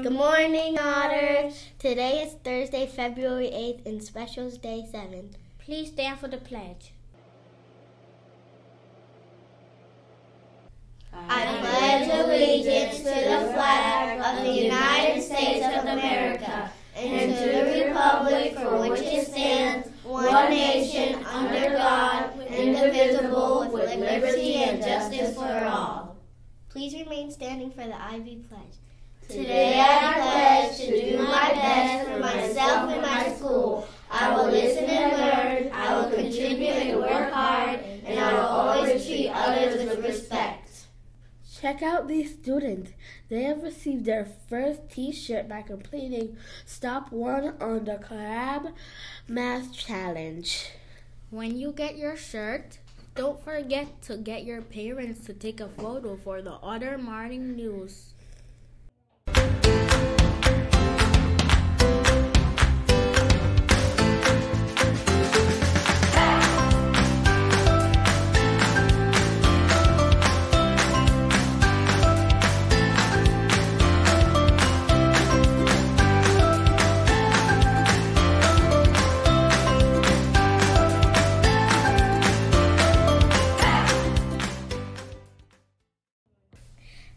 Good, morning, otters. Today is Thursday, February 8th, and Specials Day 7. Please stand for the pledge. I pledge allegiance to the flag of the United States of America and to the republic for which it stands, one nation, under God, indivisible, with liberty and justice for all. Please remain standing for the IB Pledge. Today I pledge to do my best for myself and my school. I will listen and learn, I will contribute and work hard, and I will always treat others with respect. Check out these students. They have received their first t-shirt by completing stop one on the Crab Math Challenge. When you get your shirt, don't forget to get your parents to take a photo for the Otter Morning News.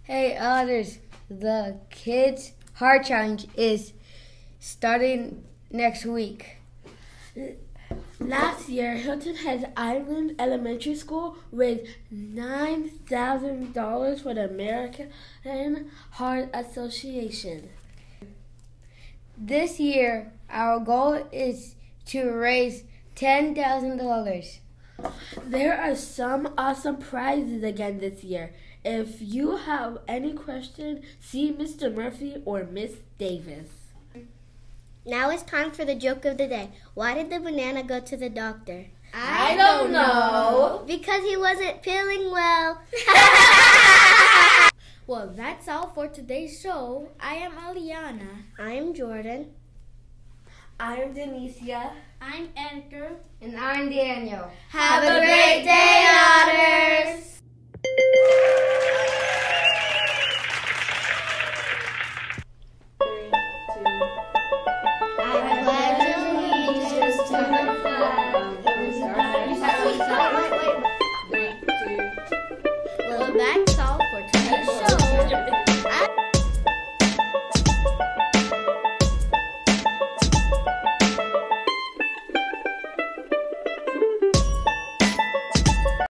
Hey, others, the Kids Heart Challenge is starting next week. Last year, Hilton Head Island Elementary School raised $9,000 for the American Heart Association. This year, our goal is to raise $10,000. There are some awesome prizes again this year. If you have any question, see Mr. Murphy or Miss Davis. Now it's time for the joke of the day. Why did the banana go to the doctor? I don't know. Because he wasn't feeling well. Well, that's all for today's show. I am Aliana. I'm Jordan. I'm Denicia. I'm Edgar. And I'm Daniel. Have a great day, that's all for today's show.